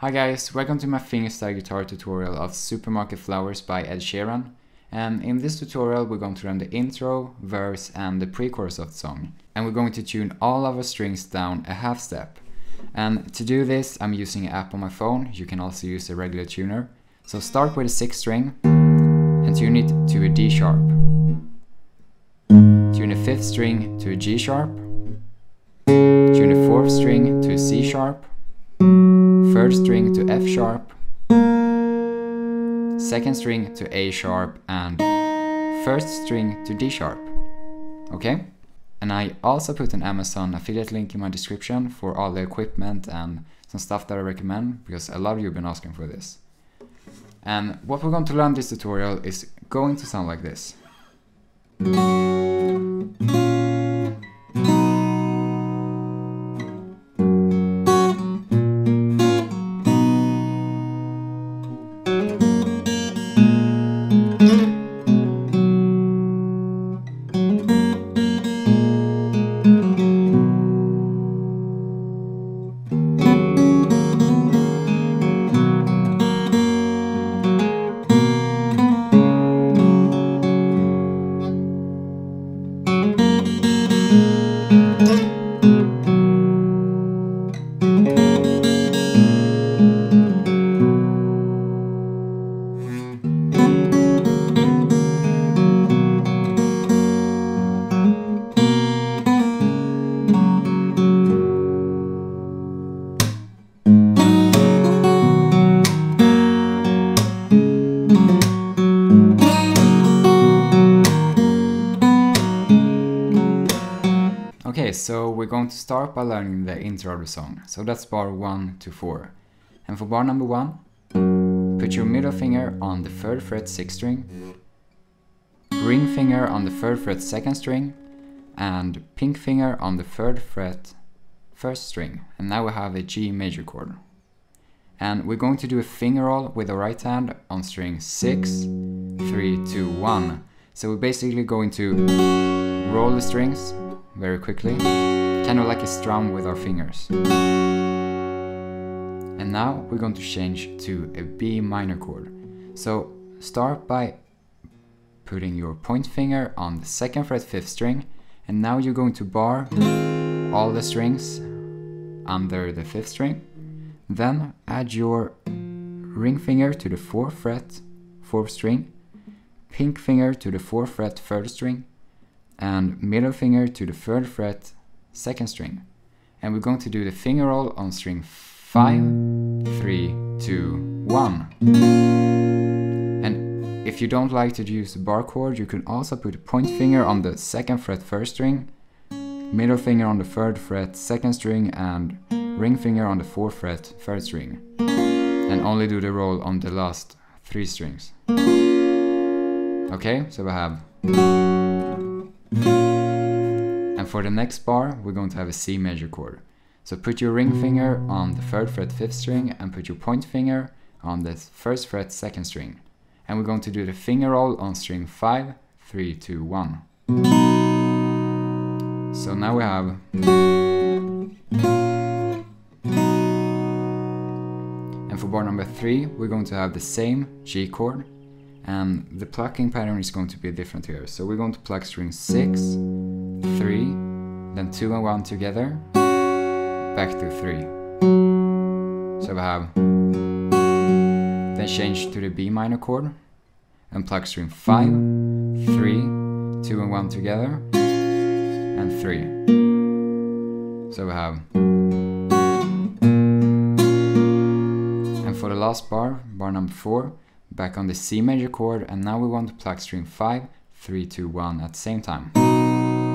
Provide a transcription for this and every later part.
Hi guys, welcome to my fingerstyle guitar tutorial of Supermarket Flowers by Ed Sheeran. And in this tutorial we're going to learn the intro, verse and the pre-chorus of the song. And we're going to tune all of our strings down a half step. And to do this I'm using an app on my phone, you can also use a regular tuner. So start with a 6th string and tune it to a D sharp. Tune a 5th string to a G sharp. Tune a 4th string to a C sharp third string to F sharp, second string to A sharp, and first string to D sharp. Okay? And I also put an Amazon affiliate link in my description for all the equipment and some stuff that I recommend because a lot of you have been asking for this. And what we're going to learn this tutorial is going to sound like this. So we're going to start by learning the intro of the song. So that's bar 1 to 4. And for bar number 1, put your middle finger on the 3rd fret 6th string, ring finger on the 3rd fret 2nd string, and pink finger on the 3rd fret 1st string. And now we have a G major chord. And we're going to do a finger roll with the right hand on string 6, 3, 2, 1. So we're basically going to roll the strings very quickly, kind of like a strum with our fingers. And now we're going to change to a B minor chord. So start by putting your point finger on the second fret fifth string, and now you're going to bar all the strings under the fifth string. Then add your ring finger to the fourth fret fourth string, pink finger to the fourth fret third string, and middle finger to the third fret second string. And we're going to do the finger roll on string 5, 3, 2, 1. And if you don't like to use the bar chord, you can also put a point finger on the second fret first string, middle finger on the third fret second string, and ring finger on the fourth fret third string. And only do the roll on the last three strings. Okay, so we have and for the next bar, we're going to have a C major chord. So put your ring finger on the 3rd fret 5th string and put your point finger on the 1st fret 2nd string. And we're going to do the finger roll on string 5, 3, 2, 1. So now we have And for bar number 3, we're going to have the same G chord and the plucking pattern is going to be different here. So we're going to pluck string 6, 3, then 2 and 1 together, back to 3. So we have, then change to the B minor chord, and pluck string 5, 3, 2 and 1 together, and 3. So we have, and for the last bar, bar number 4, back on the C major chord and now we want to pluck string 5, 3, 2, 1 at the same time.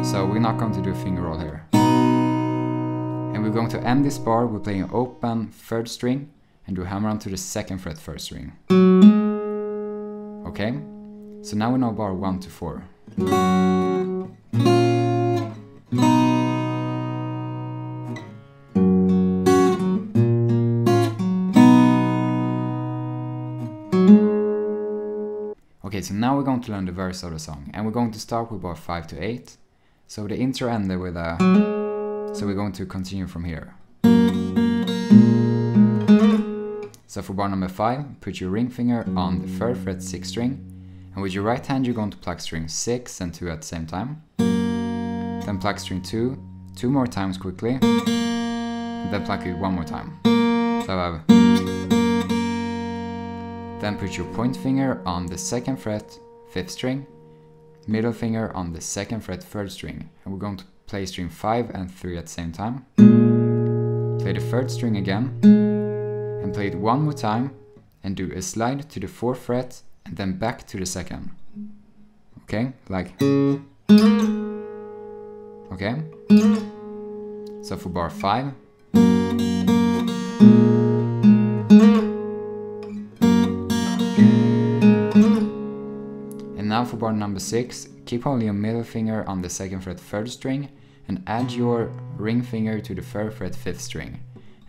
So we're not going to do a finger roll here. And we're going to end this bar with playing open third string and do hammer on to the second fret first string. Okay? So now we know bar 1 to 4. Okay, so now we're going to learn the verse of the song, and we're going to start with bar 5 to 8. So the intro ended with a... So we're going to continue from here. So for bar number 5, put your ring finger on the 3rd fret 6th string, and with your right hand you're going to pluck string 6 and 2 at the same time. Then pluck string 2, two more times quickly, then pluck it one more time. So I have then put your point finger on the 2nd fret 5th string, middle finger on the 2nd fret 3rd string, and we're going to play string 5 and 3 at the same time. Play the 3rd string again, and play it one more time, and do a slide to the 4th fret, and then back to the 2nd. Okay, like... Okay? So for bar 5, for bar number 6, keep only your middle finger on the 2nd fret 3rd string and add your ring finger to the 3rd fret 5th string.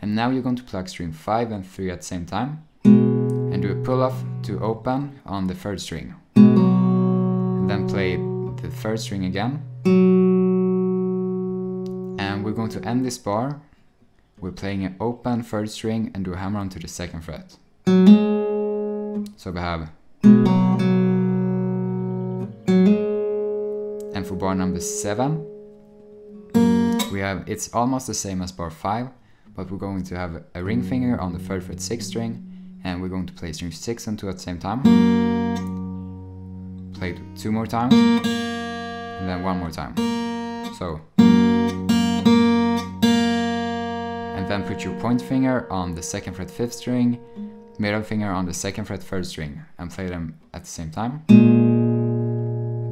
And now you're going to pluck string 5 and 3 at the same time and do a pull off to open on the 3rd string. And then play the 3rd string again. And we're going to end this bar with playing an open 3rd string and do a hammer on to the 2nd fret. So we have for bar number 7 we have it's almost the same as bar 5 but we're going to have a ring finger on the 3rd fret 6th string and we're going to play string 6 and 2 at the same time. Play it two more times and then one more time. So and then put your point finger on the 2nd fret 5th string middle finger on the 2nd fret 3rd string and play them at the same time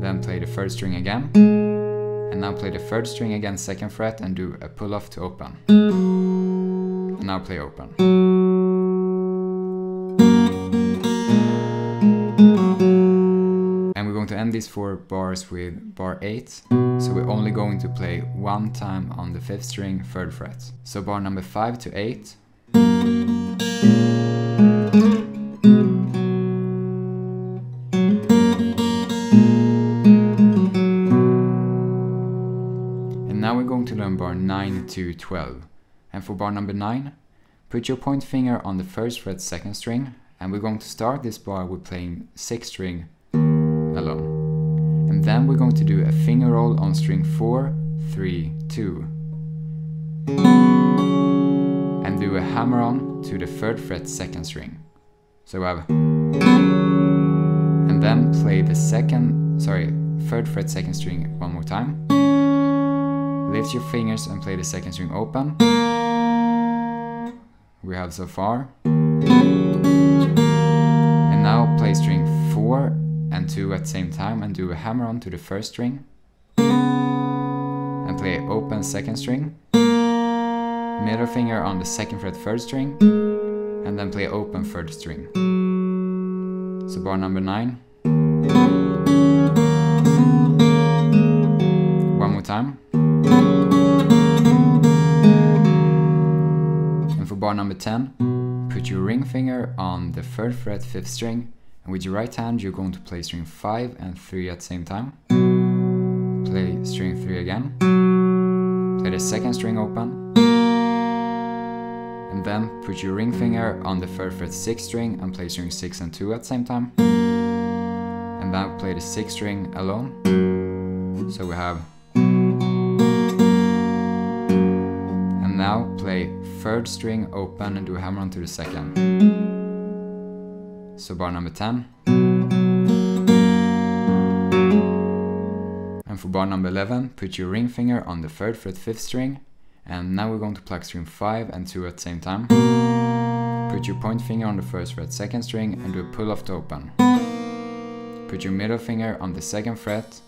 then play the 3rd string again. And now play the 3rd string again 2nd fret and do a pull off to open. And now play open. And we're going to end these four bars with bar 8 so we're only going to play one time on the 5th string 3rd fret. So bar number 5 to 8 to 12. And for bar number 9, put your point finger on the first fret second string and we're going to start this bar with playing 6th string alone. And then we're going to do a finger roll on string 4, 3, 2. And do a hammer on to the 3rd fret second string. So we have and then play the second, sorry, 3rd fret second string one more time. Lift your fingers and play the second string open. We have so far. And now play string 4 and 2 at the same time and do a hammer on to the first string. And play open second string. Middle finger on the second fret third string. And then play open third string. So bar number 9. One more time. Number 10, put your ring finger on the 3rd fret 5th string and with your right hand you're going to play string 5 and 3 at the same time. Play string 3 again. Play the second string open. And then put your ring finger on the 3rd fret 6th string and play string 6 and 2 at the same time. And then play the 6th string alone. So we have And now play third string open and do a hammer on to the second. So bar number 10. And for bar number 11, put your ring finger on the third fret fifth string. And now we're going to pluck string 5 and 2 at the same time. Put your point finger on the first fret second string and do a pull off to open. Put your middle finger on the second fret,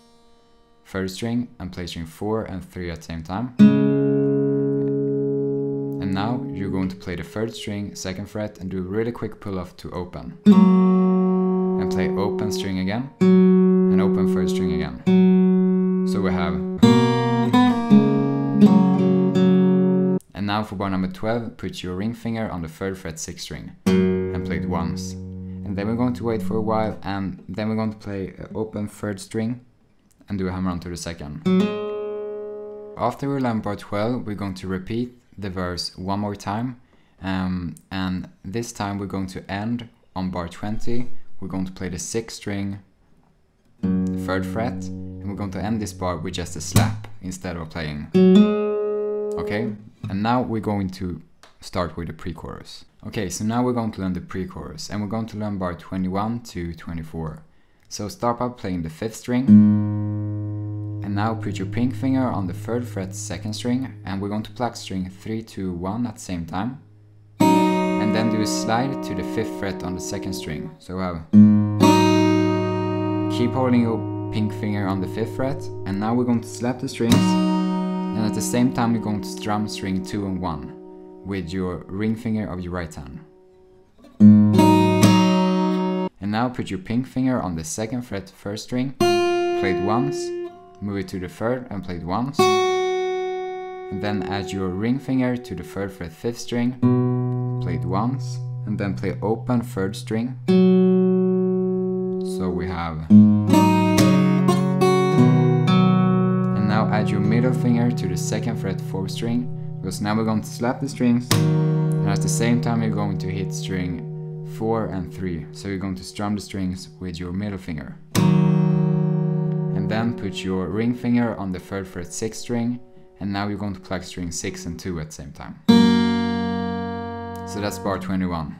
third string and play string 4 and 3 at the same time now you're going to play the third string, second fret and do a really quick pull off to open. And play open string again and open third string again. So we have And now for bar number 12, put your ring finger on the third fret 6th string and play it once. And then we're going to wait for a while and then we're going to play uh, open third string and do a hammer on to the second. After we learn bar 12, we're going to repeat the verse one more time Um, and this time we're going to end on bar 20. We're going to play the sixth string, third fret, and we're going to end this bar with just a slap instead of playing. Okay, and now we're going to start with the pre-chorus. Okay, so now we're going to learn the pre-chorus, and we're going to learn bar 21 to 24. So start by playing the fifth string, now put your pink finger on the third fret second string, and we're going to pluck string 3, 2, 1 at the same time. And then do a slide to the fifth fret on the second string. So we have keep holding your pink finger on the fifth fret, and now we're going to slap the strings, and at the same time we're going to strum string 2 and 1 with your ring finger of your right hand. And now put your pink finger on the second fret first string, play it once, move it to the third and play it once. And then add your ring finger to the third fret fifth string, play it once, and then play open third string. So we have and now add your middle finger to the second fret fourth string because now we're going to slap the strings and at the same time you're going to hit string 4 and 3 so you're going to strum the strings with your middle finger then put your ring finger on the third fret 6th string and now you're going to pluck string 6 and 2 at the same time. So that's bar 21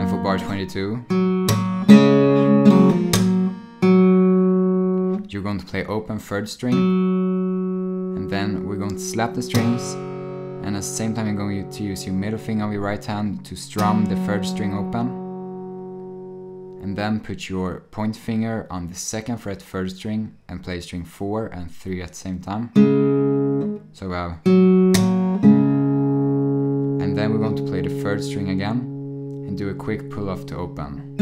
and for bar 22 you're going to play open third string and then we're going to slap the strings and at the same time you're going to use your middle finger of your right hand to strum the third string open and then put your point finger on the second fret third string and play string 4 and 3 at the same time so we have and then we're going to play the third string again and do a quick pull off to open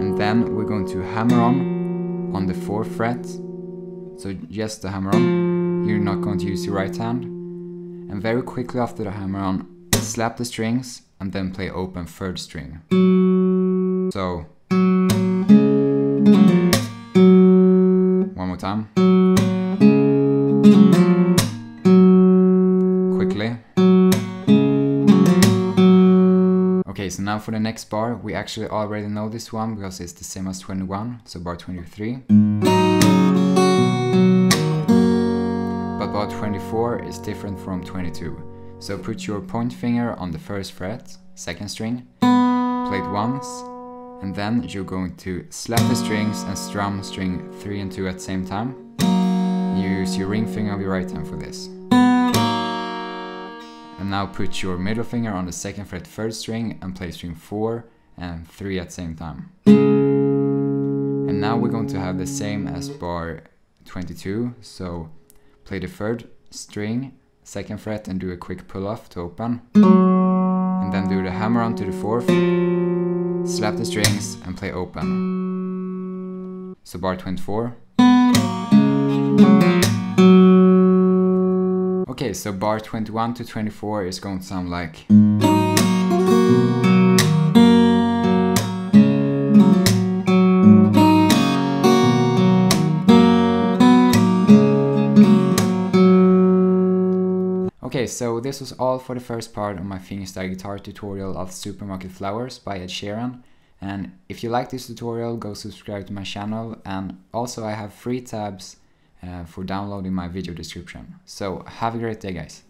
and then we're going to hammer on on the fourth fret. So just the hammer on, you're not going to use your right hand. And very quickly after the hammer on, slap the strings and then play open third string. So one more time. Quickly. Okay, so now for the next bar, we actually already know this one because it's the same as 21, so bar 23. But bar 24 is different from 22. So put your point finger on the first fret, second string, play it once, and then you're going to slap the strings and strum string 3 and 2 at the same time. Use your ring finger of your right hand for this. And now put your middle finger on the second fret third string and play string 4 and 3 at the same time. And now we're going to have the same as bar 22, so play the third string, second fret and do a quick pull off to open. And then do the hammer on to the fourth, slap the strings and play open. So bar 24. Okay, so bar 21 to 24 is going to sound like... so this was all for the first part of my fingerstyle guitar tutorial of Supermarket Flowers by Ed Sheeran. And if you like this tutorial, go subscribe to my channel and also I have free tabs uh, for downloading my video description. So have a great day guys.